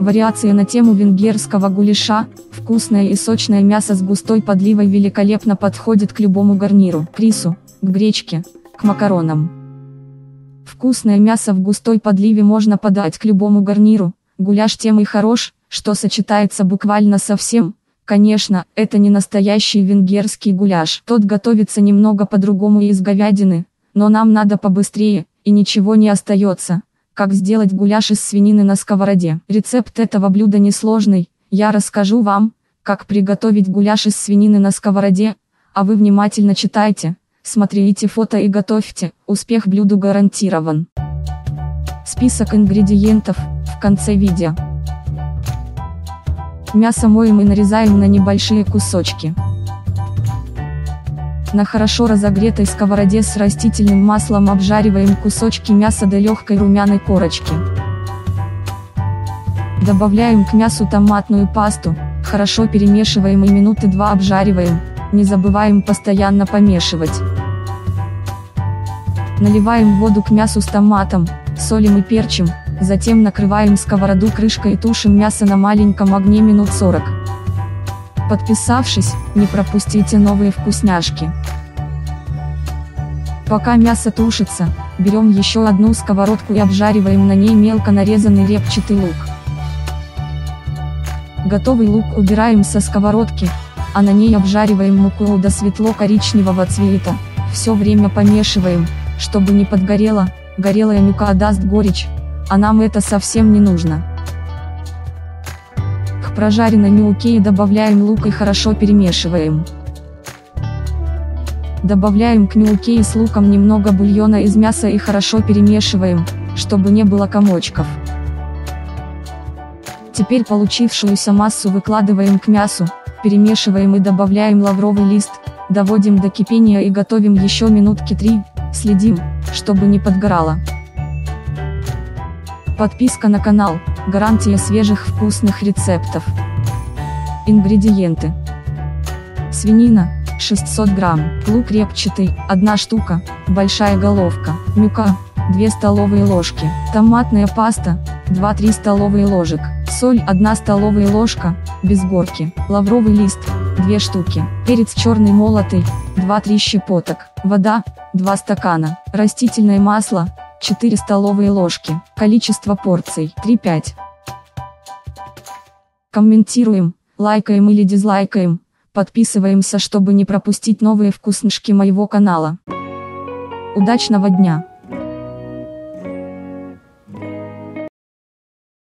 Вариации на тему венгерского гуляша, вкусное и сочное мясо с густой подливой великолепно подходит к любому гарниру, к рису, к гречке, к макаронам. Вкусное мясо в густой подливе можно подать к любому гарниру, гуляш тем и хорош, что сочетается буквально со всем, конечно, это не настоящий венгерский гуляш. Тот готовится немного по-другому из говядины, но нам надо побыстрее, и ничего не остается, как сделать гуляш из свинины на сковороде. Рецепт этого блюда несложный, я расскажу вам, как приготовить гуляш из свинины на сковороде, а вы внимательно читайте, смотрите фото и готовьте, успех блюду гарантирован. Список ингредиентов, в конце видео. Мясо моем и нарезаем на небольшие кусочки. На хорошо разогретой сковороде с растительным маслом обжариваем кусочки мяса до легкой румяной корочки. Добавляем к мясу томатную пасту, хорошо перемешиваем и минуты два обжариваем, не забываем постоянно помешивать. Наливаем воду к мясу с томатом, солим и перчим, затем накрываем сковороду крышкой и тушим мясо на маленьком огне минут 40. Подписавшись, не пропустите новые вкусняшки. Пока мясо тушится, берем еще одну сковородку и обжариваем на ней мелко нарезанный репчатый лук. Готовый лук убираем со сковородки, а на ней обжариваем муку до светло-коричневого цвета, все время помешиваем, чтобы не подгорело, горелая мука даст горечь, а нам это совсем не нужно прожаренной мюке добавляем лук и хорошо перемешиваем. Добавляем к мюке с луком немного бульона из мяса и хорошо перемешиваем, чтобы не было комочков. Теперь получившуюся массу выкладываем к мясу, перемешиваем и добавляем лавровый лист, доводим до кипения и готовим еще минутки 3, следим, чтобы не подгорало. Подписка на канал, гарантия свежих вкусных рецептов. Ингредиенты. Свинина, 600 грамм, лук репчатый, 1 штука, большая головка, мюка, 2 столовые ложки, томатная паста, 2-3 столовые ложек, соль 1 столовая ложка, без горки, лавровый лист, 2 штуки, перец черный молотый, 2-3 щепоток, вода, 2 стакана, растительное масло, 4 столовые ложки. Количество порций 3-5. Комментируем, лайкаем или дизлайкаем, подписываемся, чтобы не пропустить новые вкусняшки моего канала. Удачного дня!